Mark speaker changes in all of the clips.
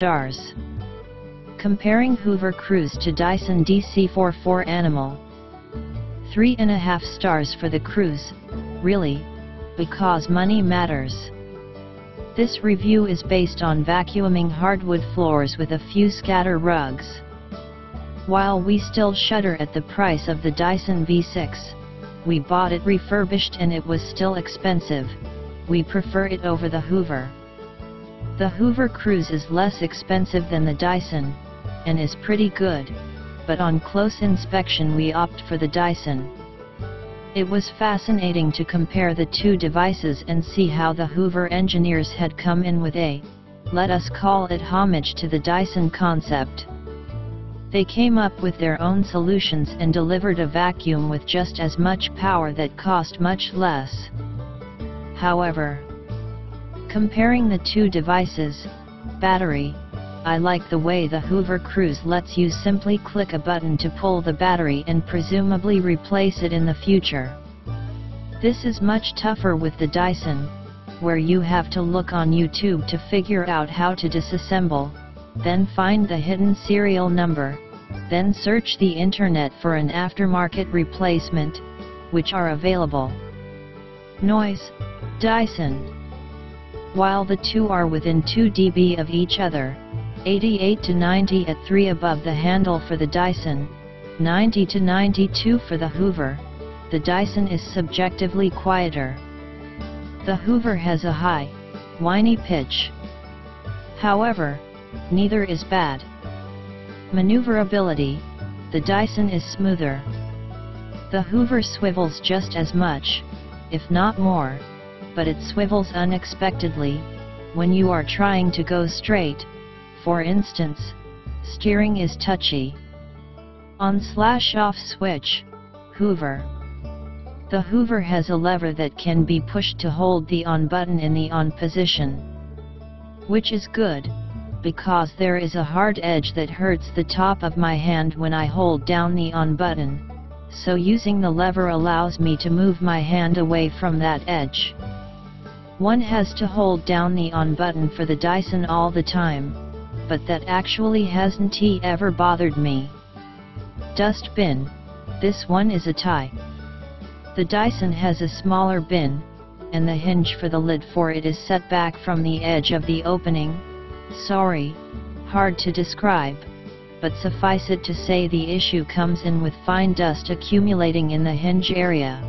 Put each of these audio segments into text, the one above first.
Speaker 1: stars. Comparing Hoover Cruise to Dyson DC44 Animal. 3.5 stars for the cruise, really, because money matters. This review is based on vacuuming hardwood floors with a few scatter rugs. While we still shudder at the price of the Dyson V6, we bought it refurbished and it was still expensive, we prefer it over the Hoover. The Hoover Cruise is less expensive than the Dyson, and is pretty good, but on close inspection we opt for the Dyson. It was fascinating to compare the two devices and see how the Hoover engineers had come in with a, let us call it homage to the Dyson concept. They came up with their own solutions and delivered a vacuum with just as much power that cost much less. However, comparing the two devices, battery, I like the way the Hoover Cruise lets you simply click a button to pull the battery and presumably replace it in the future. This is much tougher with the Dyson, where you have to look on YouTube to figure out how to disassemble, then find the hidden serial number, then search the internet for an aftermarket replacement, which are available. Noise, Dyson. While the two are within 2 dB of each other, 88 to 90 at 3 above the handle for the Dyson, 90 to 92 for the Hoover, the Dyson is subjectively quieter. The Hoover has a high, whiny pitch. However, neither is bad. Maneuverability, the Dyson is smoother. The Hoover swivels just as much, if not more, but it swivels unexpectedly, when you are trying to go straight, for instance, steering is touchy. On slash off switch, Hoover. The Hoover has a lever that can be pushed to hold the on button in the on position. Which is good, because there is a hard edge that hurts the top of my hand when I hold down the on button, so using the lever allows me to move my hand away from that edge. One has to hold down the on button for the Dyson all the time, but that actually hasn't he ever bothered me. Dust bin, this one is a tie. The Dyson has a smaller bin, and the hinge for the lid for it is set back from the edge of the opening, sorry, hard to describe, but suffice it to say the issue comes in with fine dust accumulating in the hinge area.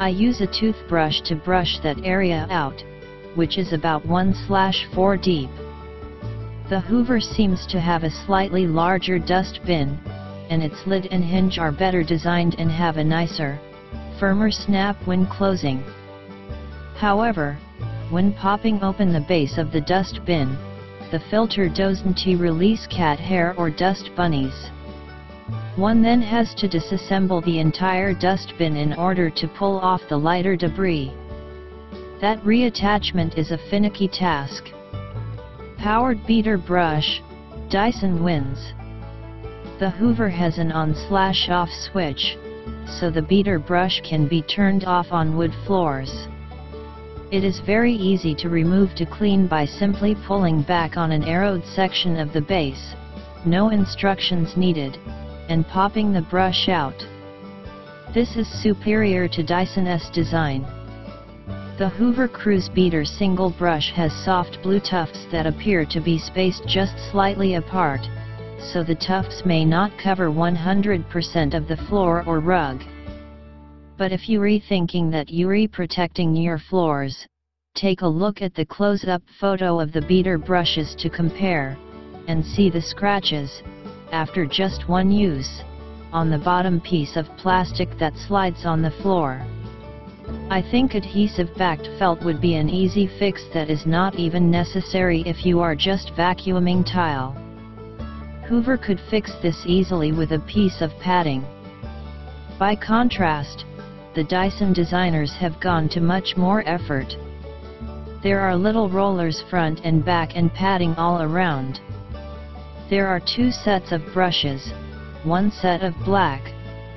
Speaker 1: I use a toothbrush to brush that area out, which is about 1/4 deep. The Hoover seems to have a slightly larger dust bin, and its lid and hinge are better designed and have a nicer, firmer snap when closing. However, when popping open the base of the dust bin, the filter doesn't release cat hair or dust bunnies. One then has to disassemble the entire dustbin in order to pull off the lighter debris. That reattachment is a finicky task. Powered beater brush, Dyson wins. The Hoover has an on slash off switch, so the beater brush can be turned off on wood floors. It is very easy to remove to clean by simply pulling back on an arrowed section of the base, no instructions needed, and popping the brush out. This is superior to Dyson's design. The Hoover Cruise Beater single brush has soft blue tufts that appear to be spaced just slightly apart, so the tufts may not cover 100% of the floor or rug. But if you're rethinking that you're protecting your floors, take a look at the close-up photo of the beater brushes to compare, and see the scratches, after just one use, on the bottom piece of plastic that slides on the floor. I think adhesive-backed felt would be an easy fix that is not even necessary if you are just vacuuming tile. Hoover could fix this easily with a piece of padding. By contrast, the Dyson designers have gone to much more effort. There are little rollers front and back and padding all around. There are two sets of brushes, one set of black,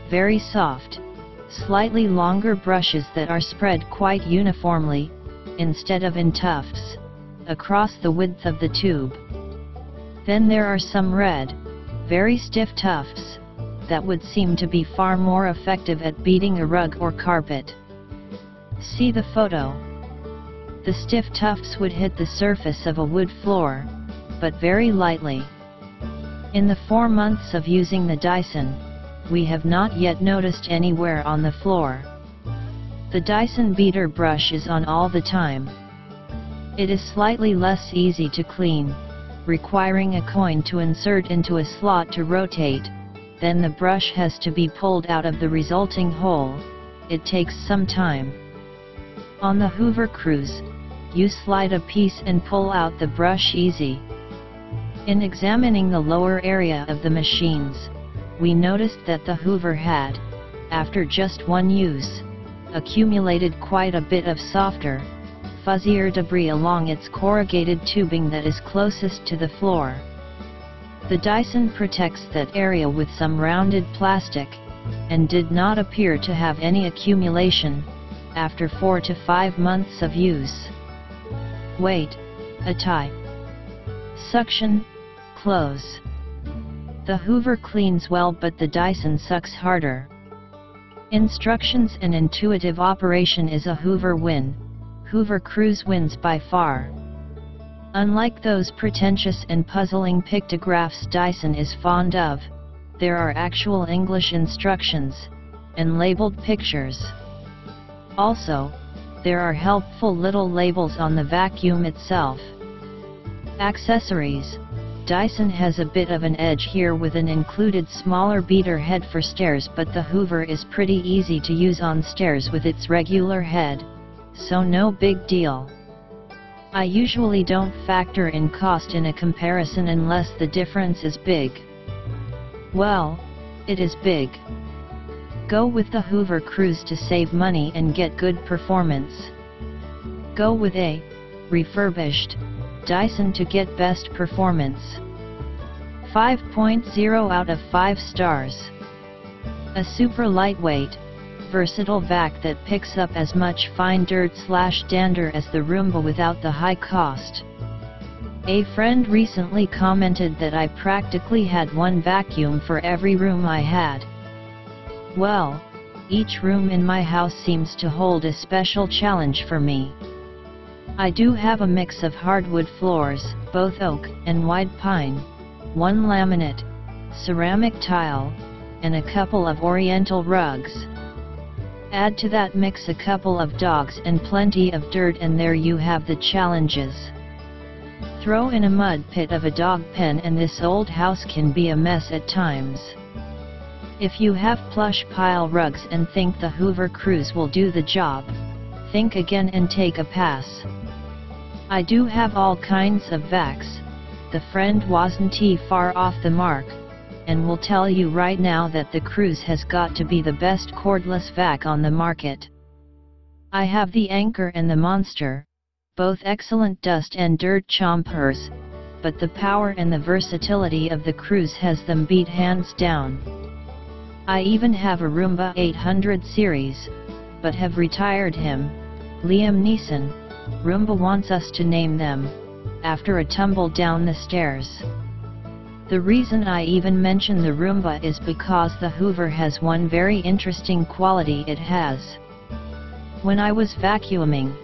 Speaker 1: very soft, slightly longer brushes that are spread quite uniformly, instead of in tufts, across the width of the tube. Then there are some red, very stiff tufts, that would seem to be far more effective at beating a rug or carpet. See the photo. The stiff tufts would hit the surface of a wood floor, but very lightly. In the four months of using the Dyson, we have not yet noticed any wear on the floor. The Dyson beater brush is on all the time. It is slightly less easy to clean, requiring a coin to insert into a slot to rotate, then the brush has to be pulled out of the resulting hole, it takes some time. On the Hoover Cruise, you slide a piece and pull out the brush easy. In examining the lower area of the machines, we noticed that the Hoover had, after just one use, accumulated quite a bit of softer, fuzzier debris along its corrugated tubing that is closest to the floor. The Dyson protects that area with some rounded plastic, and did not appear to have any accumulation, after 4 to 5 months of use. Weight, a tie. Suction, close. The Hoover cleans well but the Dyson sucks harder. Instructions and intuitive operation is a Hoover win, Hoover Cruise wins by far. Unlike those pretentious and puzzling pictographs Dyson is fond of, there are actual English instructions, and labeled pictures. Also, there are helpful little labels on the vacuum itself. Accessories Dyson has a bit of an edge here with an included smaller beater head for stairs but the Hoover is pretty easy to use on stairs with its regular head, so no big deal. I usually don't factor in cost in a comparison unless the difference is big. Well, it is big. Go with the Hoover Cruise to save money and get good performance. Go with a refurbished Dyson to get best performance. 5.0 out of 5 stars. A super lightweight, versatile vac that picks up as much fine dirt slash dander as the Roomba without the high cost. A friend recently commented that I practically had one vacuum for every room I had. Well, each room in my house seems to hold a special challenge for me. I do have a mix of hardwood floors, both oak and white pine, one laminate, ceramic tile, and a couple of oriental rugs. Add to that mix a couple of dogs and plenty of dirt and there you have the challenges. Throw in a mud pit of a dog pen and this old house can be a mess at times. If you have plush pile rugs and think the Hoover Cruise will do the job, think again and take a pass. I do have all kinds of vacs, the friend wasn't far off the mark, and will tell you right now that the Cruise has got to be the best cordless vac on the market. I have the Anchor and the Monster, both excellent dust and dirt chompers, but the power and the versatility of the Cruise has them beat hands down. I even have a Roomba 800 series, but have retired him, Liam Neeson, Roomba wants us to name them, after a tumble down the stairs. The reason I even mention the Roomba is because the Hoover has one very interesting quality it has. When I was vacuuming,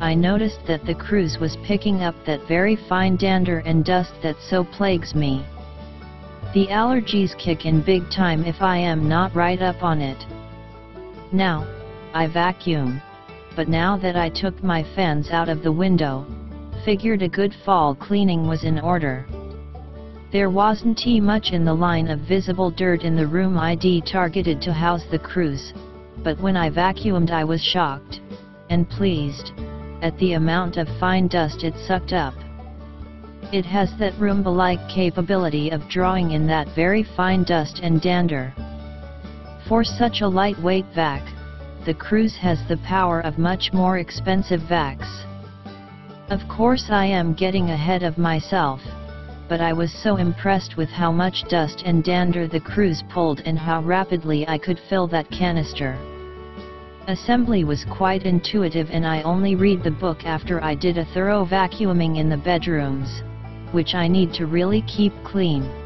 Speaker 1: I noticed that the Cruise was picking up that very fine dander and dust that so plagues me. The allergies kick in big time if I am not right up on it. Now, I vacuum, but now that I took my fans out of the window, figured a good fall cleaning was in order. There wasn't much in the line of visible dirt in the room ID targeted to house the Cruise, but when I vacuumed I was shocked, and pleased, at the amount of fine dust it sucked up. It has that Roomba-like capability of drawing in that very fine dust and dander. For such a lightweight vac, the Cruise has the power of much more expensive vacs. Of course I am getting ahead of myself but I was so impressed with how much dust and dander the Cruise pulled and how rapidly I could fill that canister. Assembly was quite intuitive and I only read the book after I did a thorough vacuuming in the bedrooms, which I need to really keep clean.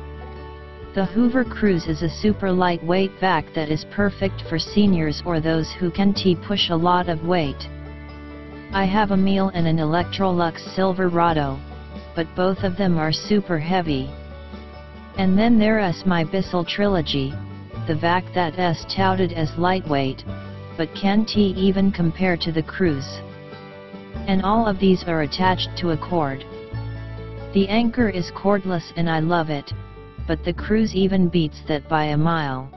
Speaker 1: The Hoover Cruise is a super lightweight vac that is perfect for seniors or those who can T-push a lot of weight. I have a Miele and an Electrolux Silverado, but both of them are super heavy. And then there's my Bissell Trilogy, the vac that's touted as lightweight, but can't even compare to the Cruise. And all of these are attached to a cord. The anchor is cordless and I love it, but the Cruise even beats that by a mile.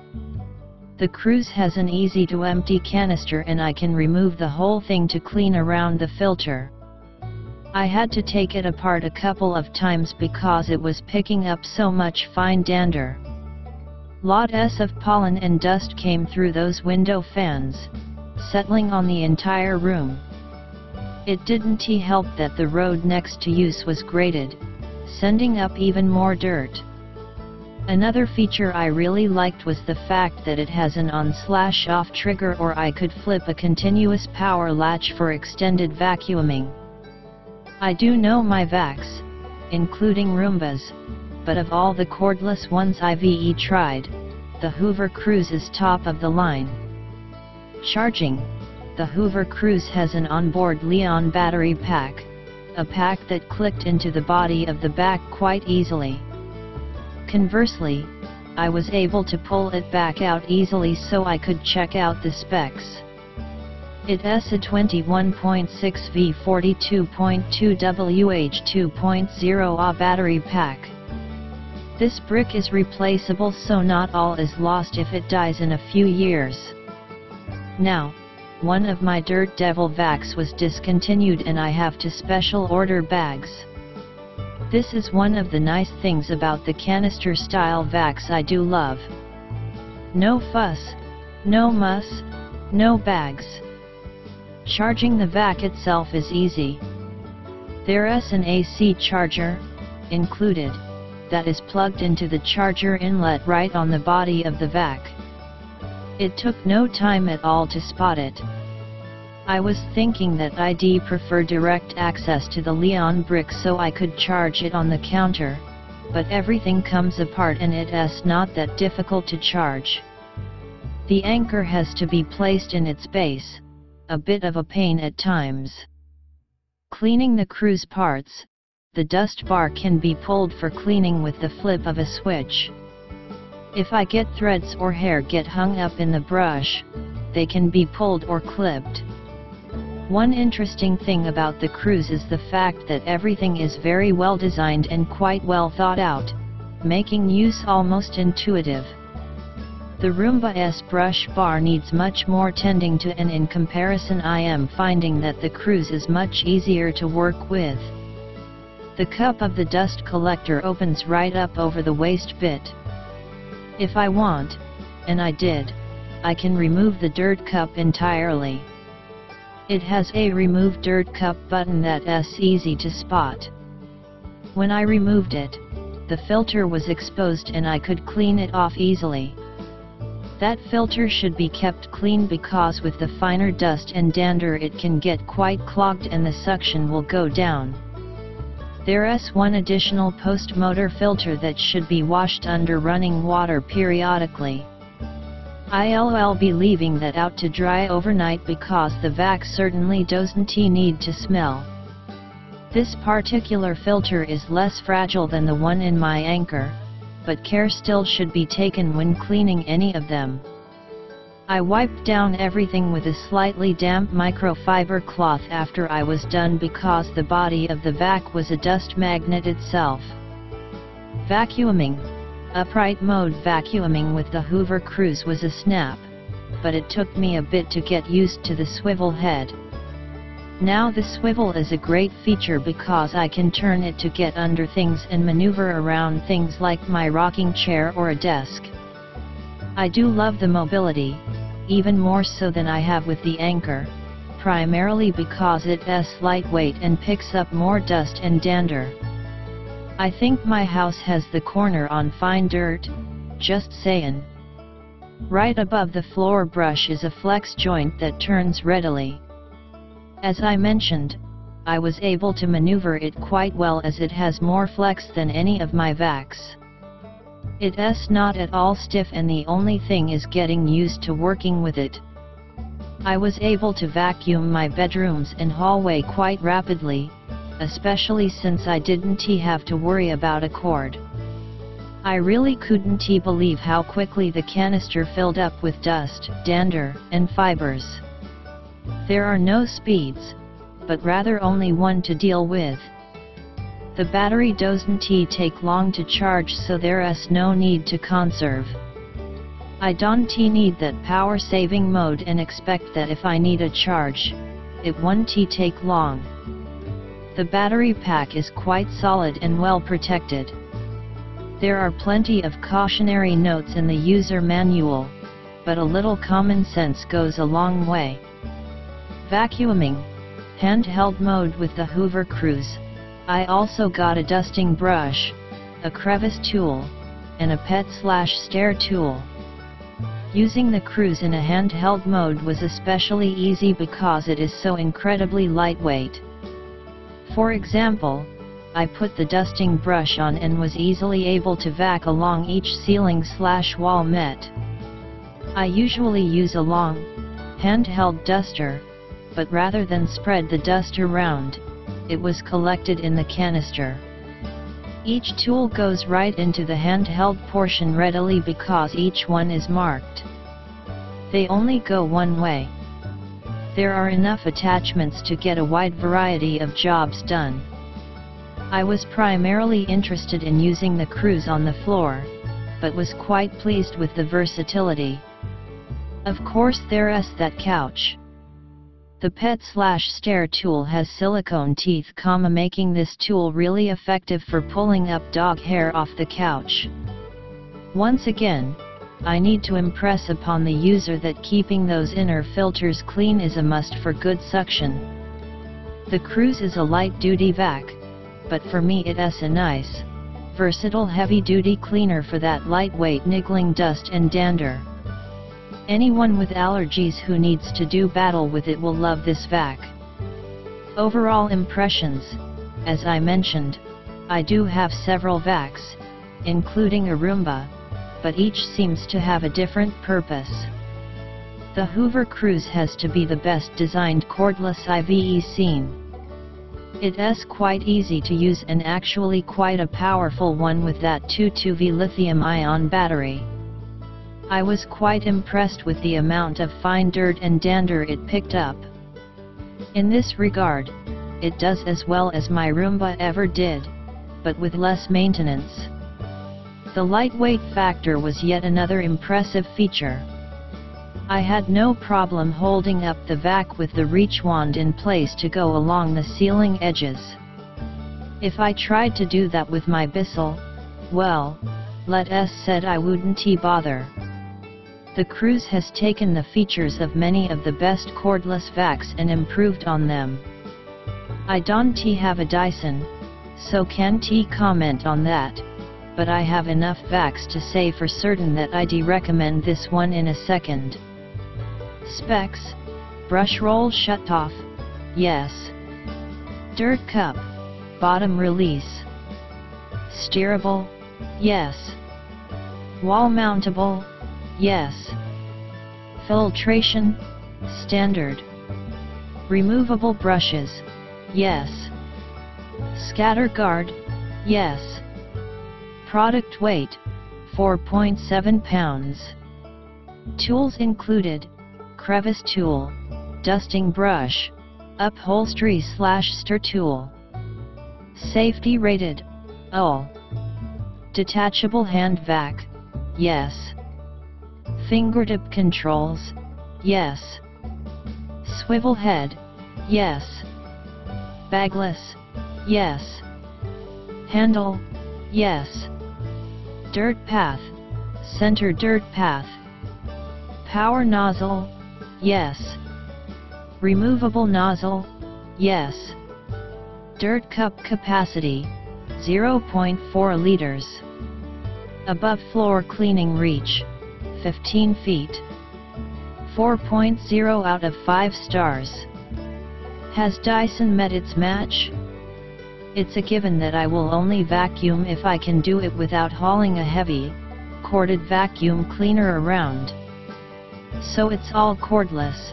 Speaker 1: The Cruise has an easy to empty canister and I can remove the whole thing to clean around the filter. I had to take it apart a couple of times because it was picking up so much fine dander. Lots of pollen and dust came through those window fans, settling on the entire room. It didn't help that the road next to use was graded, sending up even more dirt. Another feature I really liked was the fact that it has an on-slash-off trigger or I could flip a continuous power latch for extended vacuuming. I do know my vacs, including Roombas, but of all the cordless ones I've tried, the Hoover Cruise is top of the line. Charging The Hoover Cruise has an onboard Li-ion battery pack, a pack that clicked into the body of the back quite easily. Conversely, I was able to pull it back out easily so I could check out the specs. It has a 21.6 V 42.2 WH 2.0 Ah battery pack. This brick is replaceable so not all is lost if it dies in a few years. Now, one of my Dirt Devil vacs was discontinued and I have to special order bags. This is one of the nice things about the canister style vacs I do love. No fuss, no muss, no bags. Charging the vac itself is easy. There is an AC charger, included, that is plugged into the charger inlet right on the body of the vac. It took no time at all to spot it. I was thinking that I'd prefer direct access to the Li-ion brick so I could charge it on the counter, but everything comes apart and it is not that difficult to charge. The anchor has to be placed in its base, a bit of a pain at times. Cleaning the cruise parts, the dust bar can be pulled for cleaning with the flip of a switch. If I get threads or hair get hung up in the brush, they can be pulled or clipped. One interesting thing about the cruise is the fact that everything is very well designed and quite well thought out, making use almost intuitive. The Roomba S brush bar needs much more tending to and in comparison I am finding that the cruise is much easier to work with. The cup of the dust collector opens right up over the waste bit. If I want, and I did, I can remove the dirt cup entirely. It has a remove dirt cup button that's easy to spot. When I removed it, the filter was exposed and I could clean it off easily. That filter should be kept clean because with the finer dust and dander it can get quite clogged and the suction will go down. There is one additional post-motor filter that should be washed under running water periodically. I'll be leaving that out to dry overnight because the vac certainly doesn't need to smell. This particular filter is less fragile than the one in my anchor, but care still should be taken when cleaning any of them. I wiped down everything with a slightly damp microfiber cloth after I was done because the body of the vac was a dust magnet itself. Vacuuming Upright mode vacuuming with the Hoover Cruise was a snap, but it took me a bit to get used to the swivel head. Now the swivel is a great feature because I can turn it to get under things and maneuver around things like my rocking chair or a desk. I do love the mobility, even more so than I have with the anchor, primarily because it is lightweight and picks up more dust and dander. I think my house has the corner on fine dirt, just sayin'. Right above the floor brush is a flex joint that turns readily. As I mentioned, I was able to maneuver it quite well as it has more flex than any of my vacs. It's not at all stiff and the only thing is getting used to working with it. I was able to vacuum my bedrooms and hallway quite rapidly, especially since I didn't have to worry about a cord. I really couldn't believe how quickly the canister filled up with dust, dander, and fibers. There are no speeds, but rather only one to deal with. The battery doesn't take long to charge so there's no need to conserve. I don't need that power saving mode and expect that if I need a charge, it won't take long. The battery pack is quite solid and well protected. There are plenty of cautionary notes in the user manual, but a little common sense goes a long way. Vacuuming, handheld mode with the Hoover Cruise. I also got a dusting brush, a crevice tool, and a pet slash stair tool. Using the cruise in a handheld mode was especially easy because it is so incredibly lightweight. For example, I put the dusting brush on and was easily able to vac along each ceiling slash wall met. I usually use a long, handheld duster, but rather than spread the dust around, it was collected in the canister. Each tool goes right into the handheld portion readily because each one is marked. They only go one way. There are enough attachments to get a wide variety of jobs done. I was primarily interested in using the cruise on the floor, but was quite pleased with the versatility. Of course there's that couch. The pet slash stair tool has silicone teeth comma making this tool really effective for pulling up dog hair off the couch. Once again, I need to impress upon the user that keeping those inner filters clean is a must for good suction. The Cruise is a light-duty vac, but for me it's a nice, versatile heavy-duty cleaner for that lightweight niggling dust and dander. Anyone with allergies who needs to do battle with it will love this vac. Overall impressions, as I mentioned, I do have several vacs, including a Roomba, but each seems to have a different purpose. The Hoover Cruise has to be the best designed cordless IVE seen. It's quite easy to use and actually quite a powerful one with that 22V lithium ion battery. I was quite impressed with the amount of fine dirt and dander it picked up. In this regard, it does as well as my Roomba ever did, but with less maintenance. The lightweight factor was yet another impressive feature. I had no problem holding up the vac with the reach wand in place to go along the ceiling edges. If I tried to do that with my Bissell, well, let us said I wouldn't bother. The Cruise has taken the features of many of the best cordless vacs and improved on them. I don't have a Dyson, so can't comment on that, but I have enough vacs to say for certain that I'd recommend this one in a second. Specs, brush roll shut off, yes. Dirt cup, bottom release. Steerable, yes. Wall mountable, Yes. Filtration, standard. Removable brushes, yes. Scatter guard, yes. Product weight, 4.7 pounds. Tools included, crevice tool, dusting brush, upholstery slash stir tool. Safety rated, all. Detachable hand vac, yes. Fingertip controls, yes. Swivel head, yes. Bagless, yes. Handle, yes. Dirt path, center dirt path. Power nozzle, yes. Removable nozzle, yes. Dirt cup capacity, 0.4 liters. Above floor cleaning reach, 15 feet. 4.0 out of 5 stars. Has Dyson met its match? It's a given that I will only vacuum if I can do it without hauling a heavy, corded vacuum cleaner around. So it's all cordless,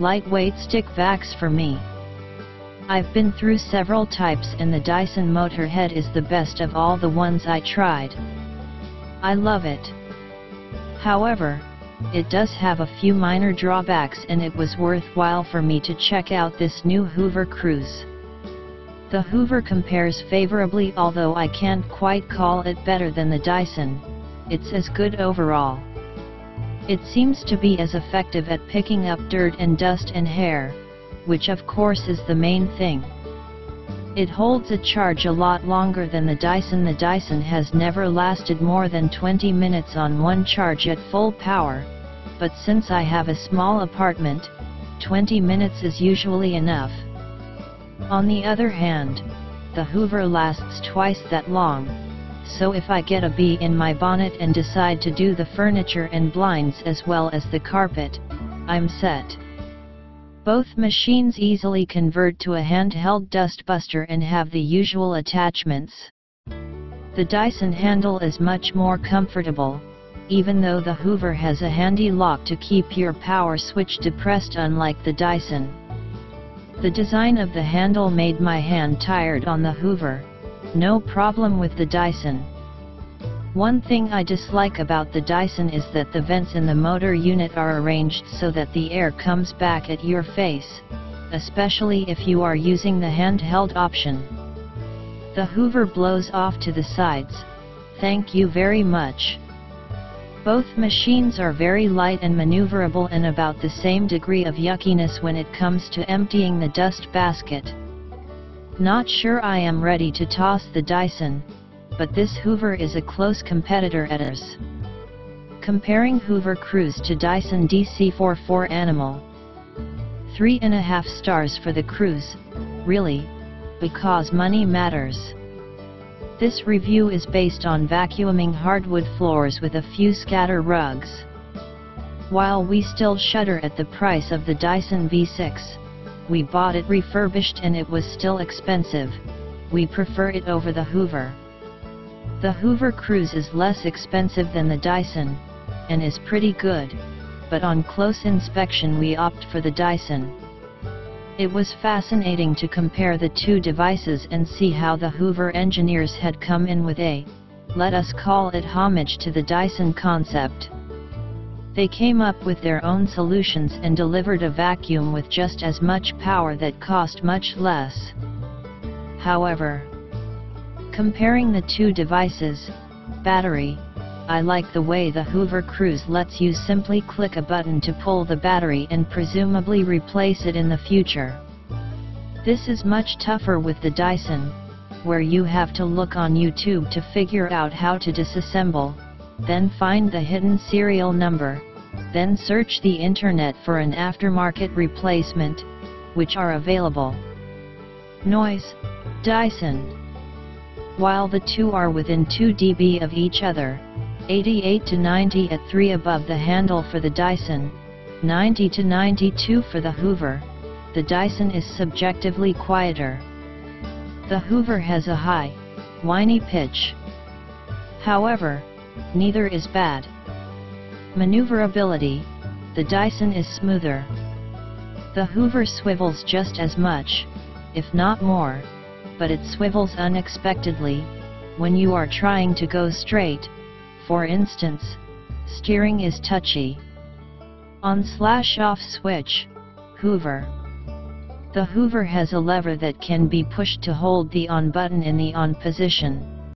Speaker 1: lightweight stick vacs for me. I've been through several types and the Dyson Motorhead is the best of all the ones I tried. I love it. However, it does have a few minor drawbacks and it was worthwhile for me to check out this new Hoover Cruise. The Hoover compares favorably although I can't quite call it better than the Dyson, it's as good overall. It seems to be as effective at picking up dirt and dust and hair, which of course is the main thing. It holds a charge a lot longer than the Dyson. The Dyson has never lasted more than 20 minutes on one charge at full power, but since I have a small apartment, 20 minutes is usually enough. On the other hand, the Hoover lasts twice that long, so if I get a bee in my bonnet and decide to do the furniture and blinds as well as the carpet, I'm set. Both machines easily convert to a handheld dustbuster and have the usual attachments. The Dyson handle is much more comfortable, even though the Hoover has a handy lock to keep your power switch depressed unlike the Dyson. The design of the handle made my hand tired on the Hoover, no problem with the Dyson. One thing I dislike about the Dyson is that the vents in the motor unit are arranged so that the air comes back at your face, especially if you are using the handheld option. The Hoover blows off to the sides, thank you very much. Both machines are very light and maneuverable and about the same degree of yuckiness when it comes to emptying the dust basket. Not sure I am ready to toss the Dyson, but this Hoover is a close competitor at us. Comparing Hoover Cruise to Dyson DC44 Animal. 3.5 stars for the Cruise, really, because money matters. This review is based on vacuuming hardwood floors with a few scatter rugs. While we still shudder at the price of the Dyson V6, we bought it refurbished and it was still expensive, we prefer it over the Hoover. The Hoover Cruise is less expensive than the Dyson, and is pretty good, but on close inspection we opt for the Dyson. It was fascinating to compare the two devices and see how the Hoover engineers had come in with a, let us call it homage to the Dyson concept. They came up with their own solutions and delivered a vacuum with just as much power that cost much less. However, comparing the two devices, battery, I like the way the Hoover Cruise lets you simply click a button to pull the battery and presumably replace it in the future. This is much tougher with the Dyson, where you have to look on YouTube to figure out how to disassemble, then find the hidden serial number, then search the internet for an aftermarket replacement, which are available. Noise, Dyson. While the two are within 2 dB of each other, 88 to 90 at 3 above the handle for the Dyson, 90 to 92 for the Hoover, the Dyson is subjectively quieter. The Hoover has a high, whiny pitch. However, neither is bad. Maneuverability, the Dyson is smoother. The Hoover swivels just as much, if not more, but it swivels unexpectedly, when you are trying to go straight, for instance, steering is touchy. On slash off switch, Hoover. The Hoover has a lever that can be pushed to hold the on button in the on position.